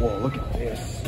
Whoa, look at this.